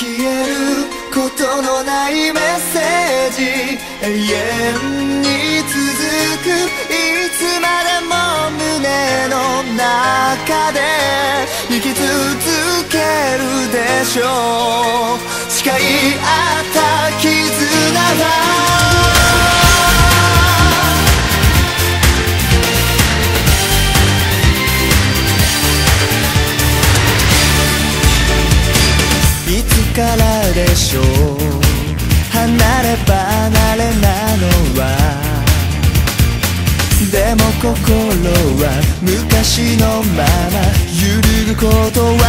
消えることのないメッセージ。永遠に続くいつまでも胸の中で生き続けるでしょう。誓い合ったからでしょう？離れ離れなのは。でも心は昔のまま。揺るぐことは